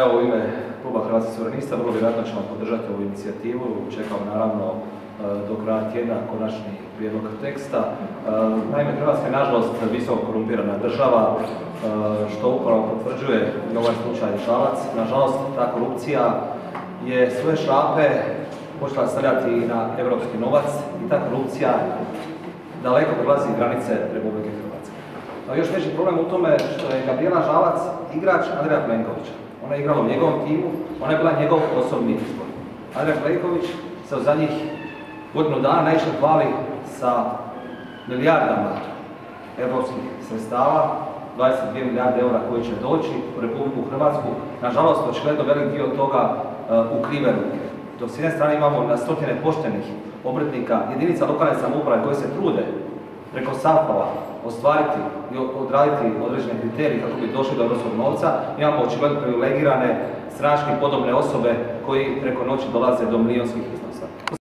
Evo u ime kluba Hrvatskih suverenista vrlo vjerojatno ćemo podržati ovu inicijativu. Čekamo naravno e, do kraja tjedna konačni prijedlog teksta. E, naime, Hrvatska je nažalost visoko korumpirana država, e, što upravo potvrđuje i ovaj slučaj Žalac. Nažalost, ta korupcija je svoje šape počela stavljati na europski novac i ta korupcija daleko prelazi granice Republike Hrvatske. Još veći problem u tome što je Gabriela Žalac igrač Andreja Plenkovića. Ona je igrala u njegovom timu, ona je bila njegov osobni izbor. Andrej Plenković se u zadnjih godinu dana najviše hvali sa milijardama europskih sredstava, 22 milijarde eura koji će doći u Republiku Hrvatsku. Nažalost, očigledno velik dio toga uh, u krive ruke. Dok s jedne strane imamo na stotine poštenih obrtnika, jedinica lokalne samouprave koje se trude preko SAP-ova ostvariti odraditi određene kriterije kako bi došli do europskog novca, imamo očigledno privilegirane stranačke podobne osobe koji preko noći dolaze do milijunskih iznosa.